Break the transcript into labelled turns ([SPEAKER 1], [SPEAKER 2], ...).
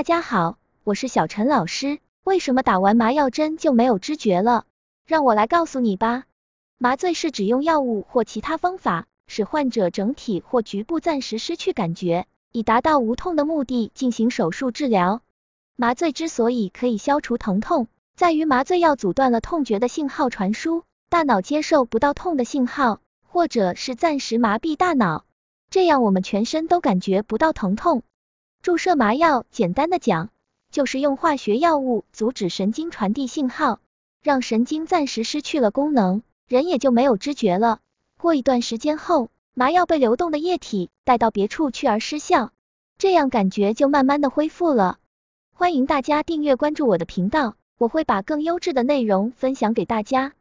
[SPEAKER 1] 大家好，我是小陈老师。为什么打完麻药针就没有知觉了？让我来告诉你吧。麻醉是指用药物或其他方法，使患者整体或局部暂时失去感觉，以达到无痛的目的进行手术治疗。麻醉之所以可以消除疼痛，在于麻醉药阻断了痛觉的信号传输，大脑接受不到痛的信号，或者是暂时麻痹大脑，这样我们全身都感觉不到疼痛。注射麻药，简单的讲，就是用化学药物阻止神经传递信号，让神经暂时失去了功能，人也就没有知觉了。过一段时间后，麻药被流动的液体带到别处去而失效，这样感觉就慢慢的恢复了。欢迎大家订阅关注我的频道，我会把更优质的内容分享给大家。